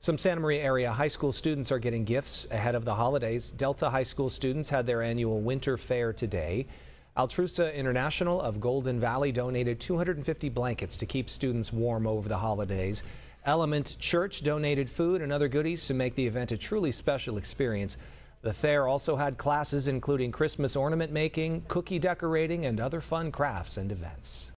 Some Santa Maria area high school students are getting gifts ahead of the holidays. Delta High School students had their annual winter fair today. Altrusa International of Golden Valley donated 250 blankets to keep students warm over the holidays. Element Church donated food and other goodies to make the event a truly special experience. The fair also had classes including Christmas ornament making, cookie decorating, and other fun crafts and events.